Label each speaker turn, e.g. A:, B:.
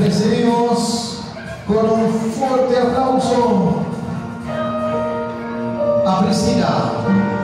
A: Recibimos con un fuerte aplauso a Priscila.